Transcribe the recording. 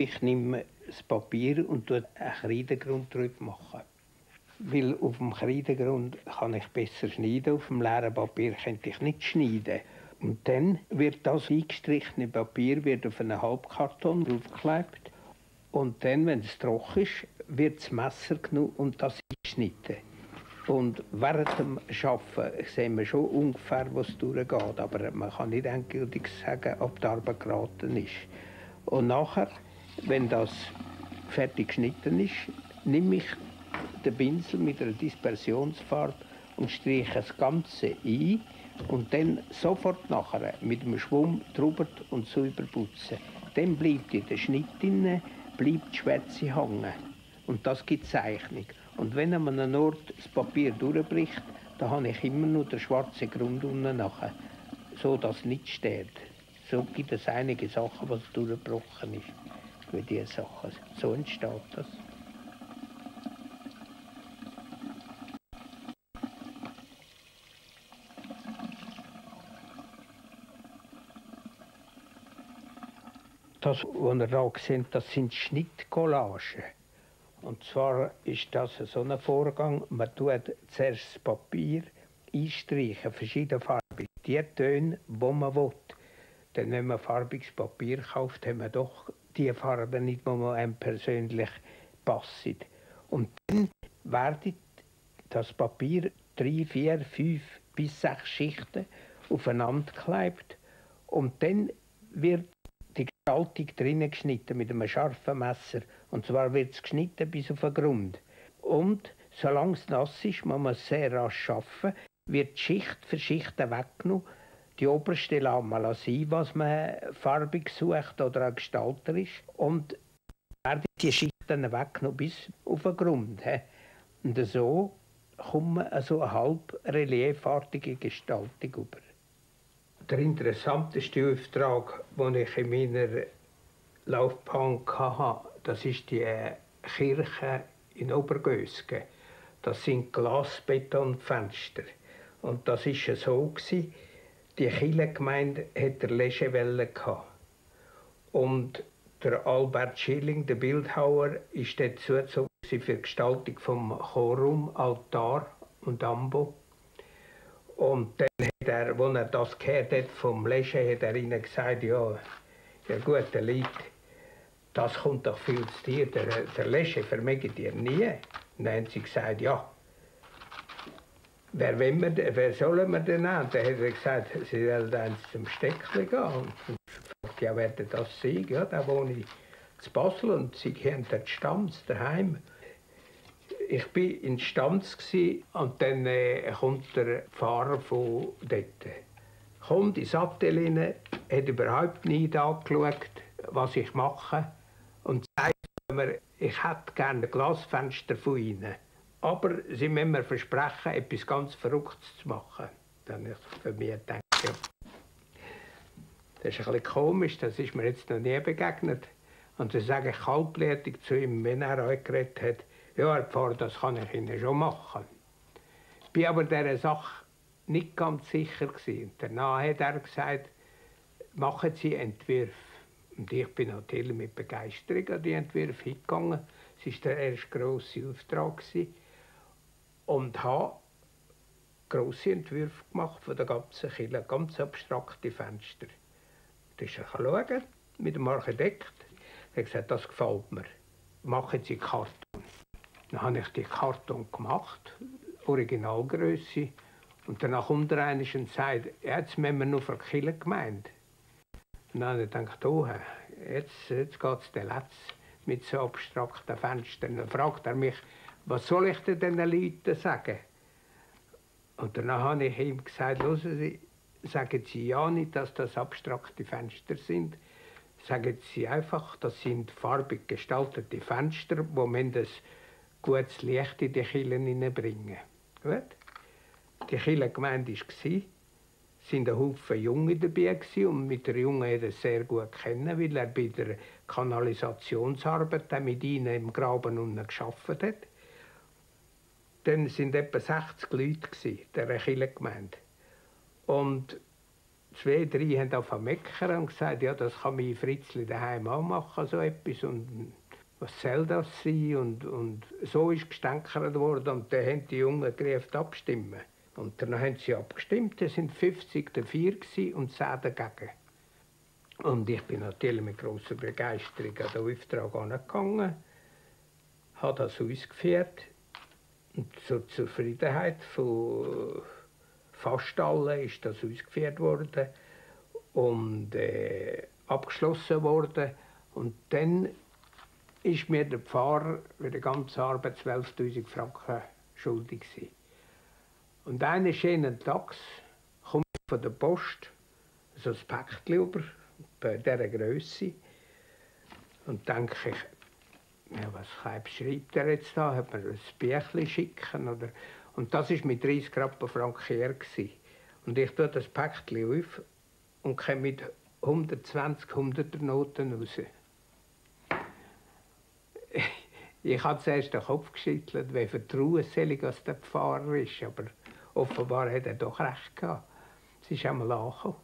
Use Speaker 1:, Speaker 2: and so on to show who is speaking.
Speaker 1: Ich nehme das Papier und tue einen Kreidegrund machen. Weil auf dem Kreidegrund kann ich besser schneiden, auf dem leeren Papier könnte ich nicht schneiden. Und dann wird das eingestrichene Papier wird auf einen Halbkarton draufgeklebt. Und dann, wenn es trocken ist, wird das Messer genommen und das eingeschnitten. Und während dem Arbeiten sehen wir schon ungefähr, was durchgeht. Aber man kann nicht endgültig sagen, ob die Arbeit geraten ist. Und nachher, wenn das fertig geschnitten ist, nehme ich den Pinsel mit einer Dispersionsfarbe und streiche das Ganze ein und dann sofort nachher mit dem Schwamm drüber und sauber putzen. Dann bleibt in der Schnitt drin, bleibt die Schwärze hängen. Und das gibt Zeichnung. Und wenn an einem Ort das Papier durchbricht, dann habe ich immer nur den schwarzen Grund unten nachher, so dass es nicht steht. So gibt es einige Sachen, was durchgebrochen ist. Wie diese Sachen. So entsteht das. Das, was ihr hier seht, das sind Schnittcollagen. Und zwar ist das so ein Vorgang, man tut zuerst das Papier einstreichen, verschiedene Farben, die Töne, die man will. Denn wenn man farbiges Papier kauft, haben wir doch die Farben nicht, die einem persönlich passen. Und dann werden das Papier drei, vier, fünf bis sechs Schichten aufeinander geklebt. Und dann wird die Gestaltung drinnen geschnitten mit einem scharfen Messer. Und zwar wird es geschnitten bis auf den Grund. Und solange es nass ist, muss man sehr rasch schaffen, wird Schicht für Schicht weggenommen. Die oberste lässt man sein, was man farbig sucht oder ein Gestalter ist. Und werden die Schichten weggenommen bis auf den Grund. Und so kommt man so eine halb reliefartige Gestaltung über der interessanteste Auftrag, den ich in meiner Laufbahn hatte, das ist die äh, Kirche in Obergösgen. Das sind Glasbetonfenster. Und das war so, gewesen, die Kirchengemeinde hatte Leschewelle. Und der Albert Schilling, der Bildhauer, ist dort zugezogen für die Gestaltung vom Chorum, Altar und Ambo. Und dann hat er, als er das gehört hat vom Leschen, hat er ihnen gesagt, ja, ja gute Leute, das kommt doch viel zu dir, der, der Lesche vermöge dir nie. Und dann haben sie gesagt, ja, wer, wir, wer sollen wir denn nehmen? Dann hat er gesagt, sie wollen dann zum Steckli gehen. Und fragt, ja, wer das sein? Ja, da wohne ich zu Basel und sie haben dort Stamms daheim ich war in Stanz und dann äh, kommt der Fahrer von dort. Kommt ins Atelier, hat überhaupt nicht angeschaut, was ich mache und sagt mir, ich hätte gerne ein Glasfenster von Ihnen. Aber Sie müssen mir versprechen, etwas ganz Verrücktes zu machen. Dann habe ich für mich gedacht, ja. Das ist ein bisschen komisch, das ist mir jetzt noch nie begegnet. Und dann sage ich kaltblütig zu ihm, wenn er euch geredet hat, ja, Herr Pfarrer, das kann ich Ihnen schon machen. Ich bin aber dieser Sache nicht ganz sicher. Gewesen. Danach hat er gesagt, machen Sie Entwürfe. Und ich bin natürlich mit Begeisterung an die Entwürfe hingegangen. Es war der erste grosse Auftrag. Gewesen. Und habe grosse Entwürfe gemacht von der ganzen Kirche, ganz abstrakte Fenster. Da ist er schauen, mit dem Architekt. Er hat gesagt, das gefällt mir. Machen Sie Karton. Dann habe ich die Karton gemacht, Originalgröße. Und danach kommt er und sagt, jetzt müssen wir nur für die Kirchengemeinde. Und dann habe ich gedacht, oh, jetzt, jetzt geht es den Letz mit so abstrakten Fenstern. Dann fragt er mich, was soll ich denn den Leuten sagen? Und danach habe ich ihm gesagt, hören Sie, sagen Sie ja nicht, dass das abstrakte Fenster sind. Sagen Sie einfach, das sind farbig gestaltete Fenster, wo man das gutes Licht in die Kirchen hineinbringen. Gut? Die Kirchengemeinde war, sind ein Haufen Junge dabei und mit der Jungen hat er sehr gut kennen, weil er bei der Kanalisationsarbeit mit ihnen im Graben unten geschafft hat. Dann sind etwa 60 Leute in der Kirchengemeinde. Und zwei, drei haben auf meckern und gesagt, ja, das kann mein Fritzli daheim auch machen, so etwas. Und was soll das sein? Und, und so ist gestänkert worden und dann haben die Jungen gerufen, abstimmen. Und dann haben sie abgestimmt, es sind 50 dafür und 10 dagegen. Und ich bin natürlich mit großer Begeisterung an den Auftrag angegangen, habe das ausgeführt und zur Zufriedenheit von fast allen ist das ausgeführt worden und äh, abgeschlossen worden. Und dann ist mir der Pfarrer für die ganze Arbeit 12.000 Franken schuldig gewesen. Und eines schönen Tages komme ich von der Post so ein Päckchen über, bei dieser Größe. Und denke ich, ja, was schreibt er jetzt da? Hat man ein Büchlein schicken? Oder? Und das war mit 30 Rappen Franken her. Und ich tue das Päckchen auf und komme mit 120 100er Noten raus. Ich habe zuerst den Kopf geschüttelt, wie vertrauenselig der Pfarrer ist, aber offenbar hat er doch recht gehabt. Es ist einmal angekommen.